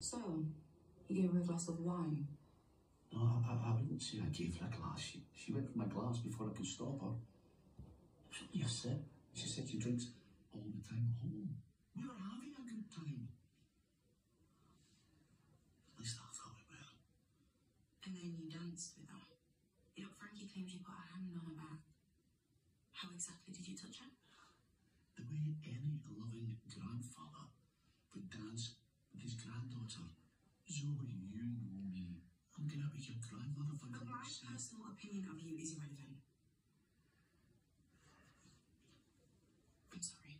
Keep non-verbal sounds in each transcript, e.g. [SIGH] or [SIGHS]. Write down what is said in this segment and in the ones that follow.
So, you gave her a glass of wine. No, I, I, I wouldn't say I gave her a glass. She, she went for my glass before I could stop her. It was only a sip. She said she drinks all the time at home. We were having a good time. At least I thought we were. And then you danced with her. You know, Frankie claims you put a hand on her back. How exactly did you touch her? The way any loving me. I'm be your grandmother for But my personal opinion of you is irrelevant. I'm sorry.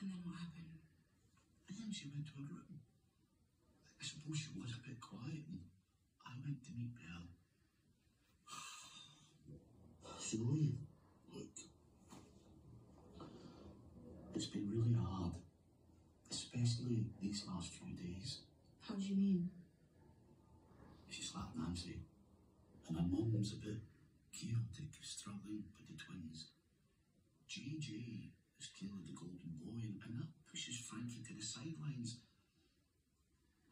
And then what happened? And then she went to her room. I suppose she was a bit quiet and I went to meet Belle. [SIGHS] Zoe, look. It's been really hard, especially these last few days. How do you mean? She slapped Nancy, and her mum's a bit chaotic, struggling with the twins. JJ is clearly the golden boy, and, and that pushes Frankie to the sidelines.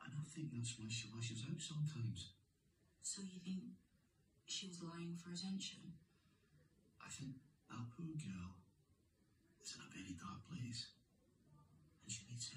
And I think that's why she lashes out sometimes. So you think she was lying for attention? I think that poor girl is in a very dark place, and she needs help.